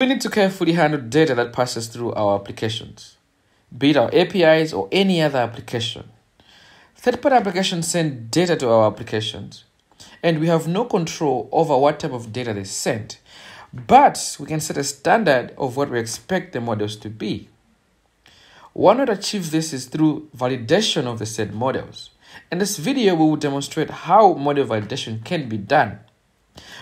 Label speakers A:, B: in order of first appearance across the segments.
A: We need to carefully handle data that passes through our applications, be it our APIs or any other application. Third party applications send data to our applications, and we have no control over what type of data they send. But we can set a standard of what we expect the models to be. One way to achieve this is through validation of the said models. In this video, we will demonstrate how model validation can be done.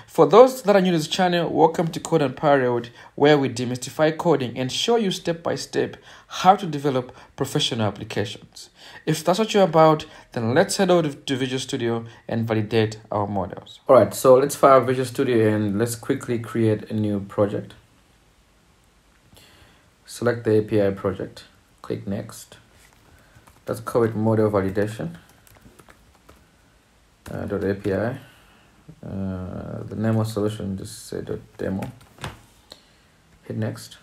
A: For those that are new to this channel, welcome to Code Unparalleled, where we demystify coding and show you step by step how to develop professional applications. If that's what you're about, then let's head over to Visual Studio and validate our models. All right, so let's fire Visual Studio and let's quickly create a new project. Select the API project, click Next. Let's call it model validation. Uh, .api uh, the name of solution just say the demo. Hit next.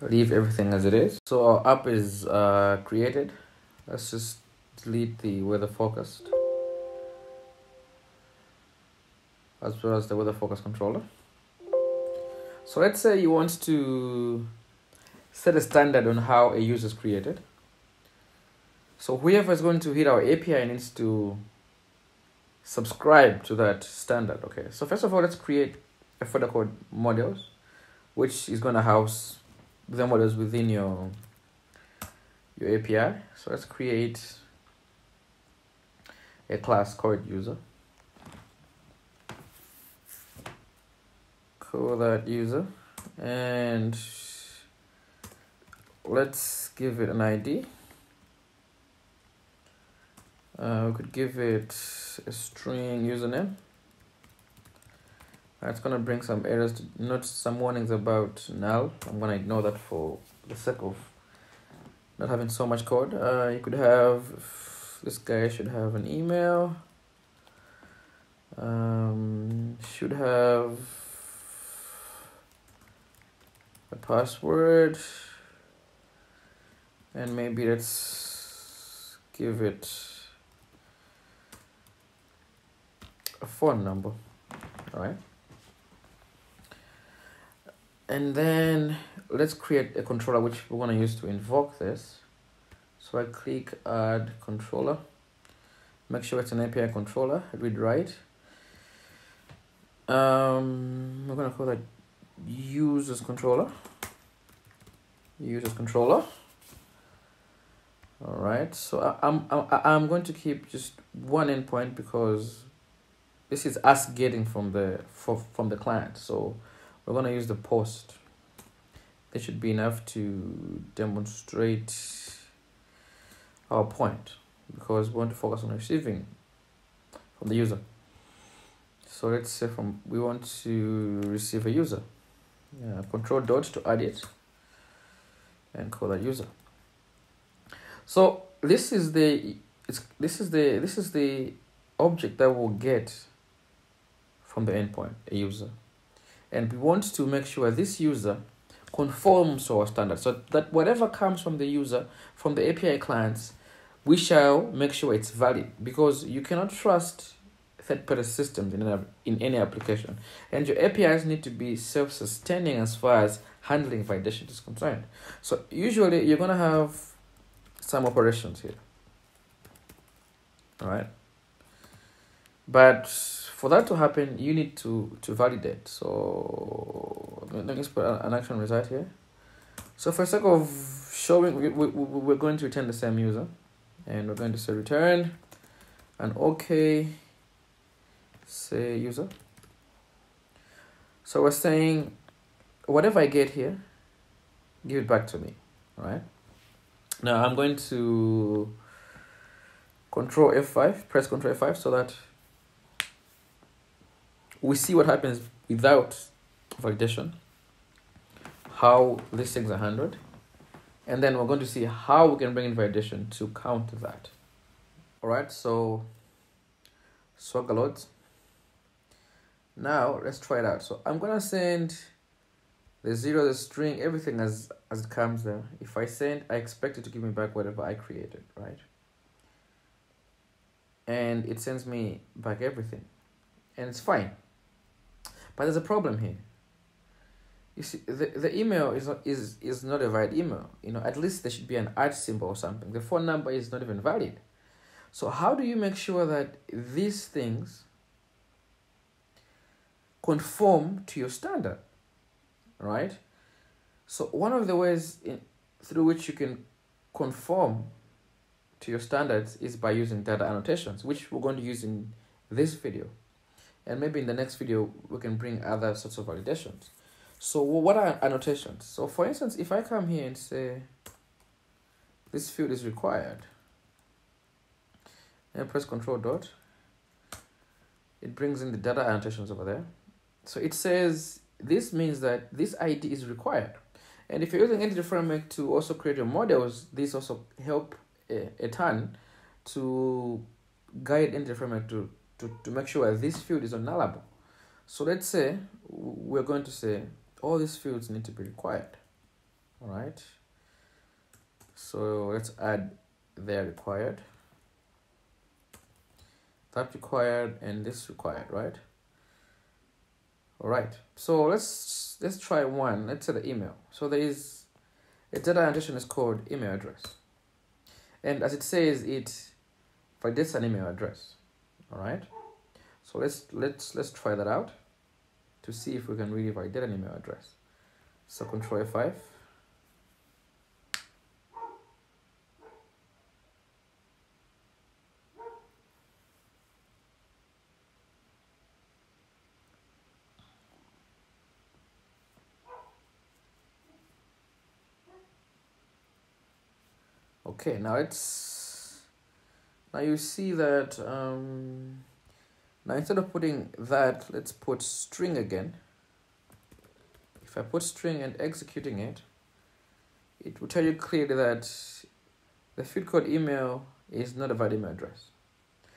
A: Leave everything as it is. So our app is uh, created. Let's just delete the weather forecast. As well as the weather forecast controller. So let's say you want to set a standard on how a user is created. So whoever is going to hit our API needs to subscribe to that standard. Okay, so first of all, let's create a folder called models, which is going to house the models within your your API. So let's create a class called user. Call that user and let's give it an ID. Uh, we could give it a string username. That's gonna bring some errors, to, not some warnings about null. I'm gonna ignore that for the sake of not having so much code. Uh, you could have, this guy should have an email. Um, should have a password. And maybe let's give it a phone number right? And then let's create a controller which we're to use to invoke this. So I click add controller. Make sure it's an API controller read write. Um, we're going to call that users controller. Users controller. All right so I, I'm, I'm I'm going to keep just one endpoint because this is us getting from the for, from the client. So we're going to use the post. This should be enough to demonstrate our point because we want to focus on receiving from the user. So let's say from we want to receive a user. Yeah, control dot to add it and call that user. So this is the it's this is the this is the object that we'll get from the endpoint, a user. And we want to make sure this user conforms to our standards so that whatever comes from the user, from the API clients, we shall make sure it's valid because you cannot trust third-party systems in, a, in any application. And your APIs need to be self-sustaining as far as handling validation is concerned. So usually you're going to have some operations here. All right. But for that to happen, you need to, to validate. So let me just put an action result here. So for sake of showing, we, we, we're going to return the same user. And we're going to say return and okay, say user. So we're saying, whatever I get here, give it back to me, right? Now I'm going to control F5, press control F5 so that we see what happens without validation, how these things are handled, and then we're going to see how we can bring in validation to counter that. All right, so swagger loads. Now let's try it out. So I'm gonna send the zero, the string, everything as as it comes there. If I send, I expect it to give me back whatever I created, right? And it sends me back everything, and it's fine. But there's a problem here. you see the, the email is not is is not a valid email. You know at least there should be an at symbol or something. The phone number is not even valid. So how do you make sure that these things conform to your standard right? So one of the ways in, through which you can conform to your standards is by using data annotations which we're going to use in this video and maybe in the next video we can bring other sorts of validations so what are annotations? So for instance, if I come here and say this field is required and press control dot, it brings in the data annotations over there. So it says this means that this ID is required. And if you're using Entity Framework to also create your models, this also help a, a ton to guide Entity Framework to, to, to make sure this field is unnullable. So let's say we're going to say all these fields need to be required all right? So let's add there required that required and this required right? All right so let's let's try one. Let's say the email. So there is a data annotation is called email address. And as it says it validates an email address all right so let's let's let's try that out to see if we can really validate an email address. So control F5. Okay, now it's now you see that um, now instead of putting that, let's put string again. If I put string and executing it, it will tell you clearly that the field called email is not a valid email address.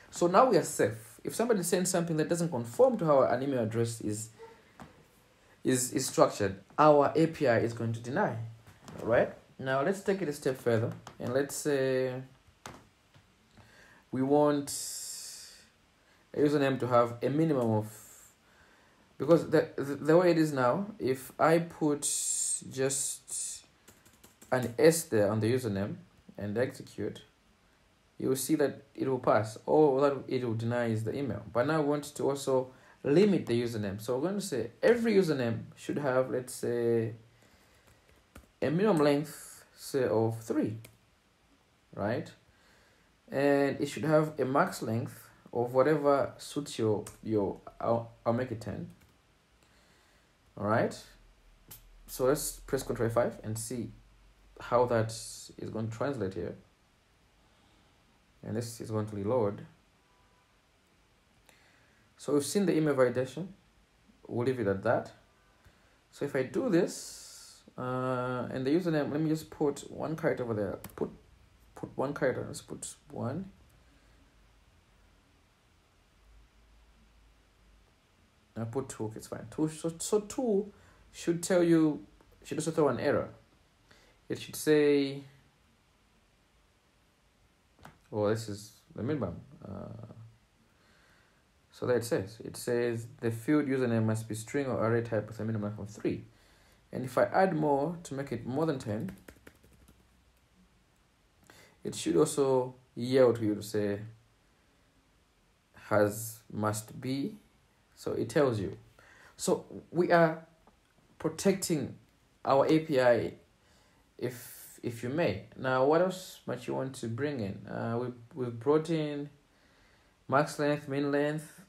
A: So now we are safe. If somebody sends something that doesn't conform to how an email address is is, is structured, our API is going to deny. All right? Now let's take it a step further and let's say we want a username to have a minimum of because the, the, the way it is now if i put just an s there on the username and execute you will see that it will pass or that it will deny is the email. But now i want to also limit the username. So we're going to say every username should have let's say a minimum length say of three right and it should have a max length of whatever suits your your I'll, I'll make it 10 all right so let's press ctrl 5 and see how that is going to translate here. And this is going to reload. So we've seen the email validation. We'll leave it at that. So if I do this uh, and the username let me just put one character over there. Put put one character let's put one I put two, okay, it's fine. Two, so, so two should tell you, should also throw an error. It should say, oh, this is the minimum. Uh, so that it says, it says the field username must be string or array type with a minimum of three. And if I add more to make it more than 10, it should also yield you to say has must be so it tells you. So we are protecting our API if if you may. Now what else might you want to bring in? Uh, we we've brought in max length, min length.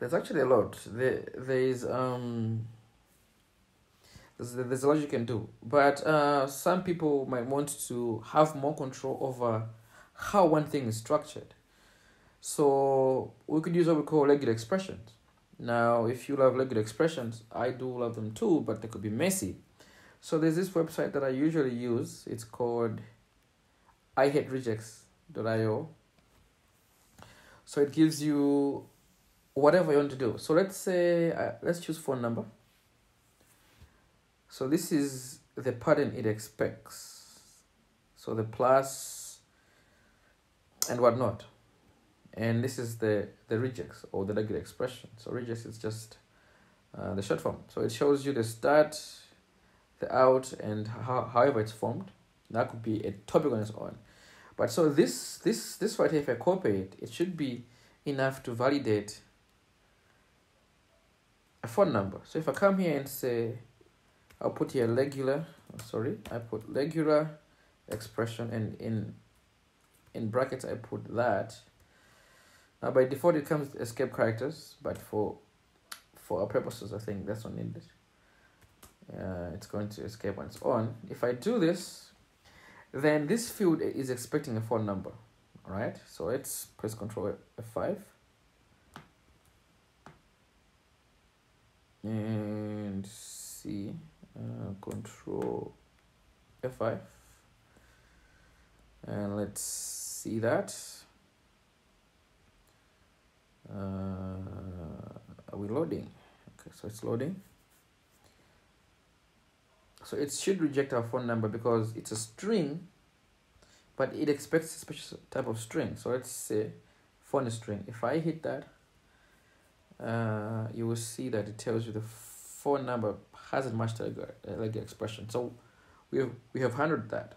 A: There's actually a lot. There there is um there's, a lot you can do. But uh some people might want to have more control over how one thing is structured. So we could use what we call regular expressions. Now, if you love regular expressions, I do love them too, but they could be messy. So there's this website that I usually use. It's called ihateregex.io. So it gives you whatever you want to do. So let's say, uh, let's choose phone number. So this is the pattern it expects. So the plus and whatnot and this is the the regex or the regular expression so regex is just uh, the short form. So it shows you the start, the out, and how, however it's formed. That could be a topic on its own. But so this this this right here, if I copy it, it should be enough to validate a phone number. So if I come here and say, I'll put here regular, sorry, I put regular expression and in in brackets I put that. Now by default it comes escape characters, but for for our purposes I think that's not needed. Uh, it's going to escape once on its. If I do this, then this field is expecting a phone number. Alright, so let's press Control F5. And see, uh, Control F5. And let's see that. Uh, are we loading? Okay, so it's loading. So it should reject our phone number because it's a string, but it expects a special type of string. So let's say phone string. If I hit that, uh, you will see that it tells you the phone number hasn't matched the like expression. So we have we have handled that.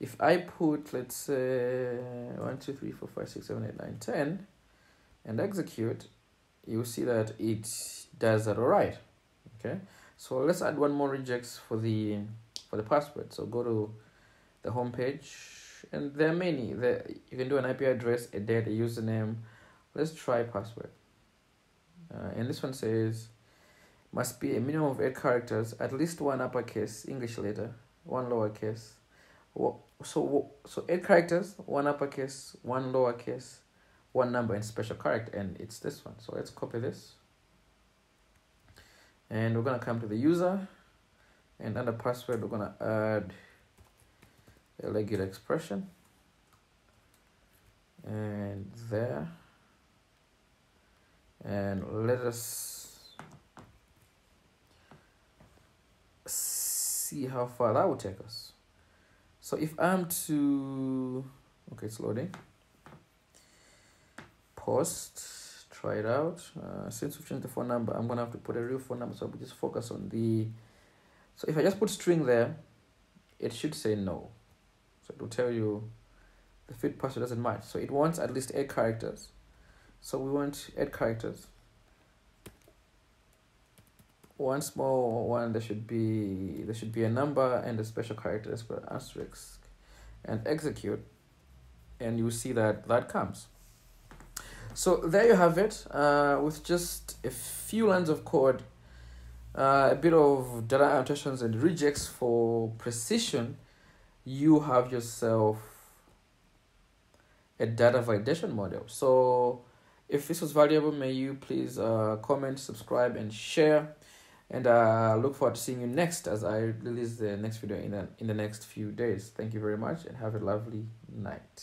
A: If I put let's say one two three four five six seven eight nine ten, and execute, you see that it does that alright. Okay. So let's add one more regex for the for the password. So go to the home page and there are many. There you can do an IP address, a date, a username. Let's try password. Uh, and this one says must be a minimum of eight characters, at least one uppercase English letter, one lowercase. So so eight characters, one uppercase, one lowercase, one number and special character, and it's this one. So let's copy this and we're gonna come to the user and under password we're gonna add a regular expression and there and let us see how far that will take us so if I'm to okay it's loading post try it out. Uh, since we've changed the phone number, I'm gonna have to put a real phone number, so we just focus on the. So if I just put string there, it should say no. So it will tell you the fit password doesn't match. So it wants at least eight characters. So we want eight characters. One small one there should be there should be a number and a special character as per asterisk and execute and you see that that comes. So there you have it, uh, with just a few lines of code, uh, a bit of data annotations and regex for precision, you have yourself a data validation model. So if this was valuable, may you please uh, comment, subscribe, and share. And uh, look forward to seeing you next as I release the next video in, a, in the next few days. Thank you very much and have a lovely night.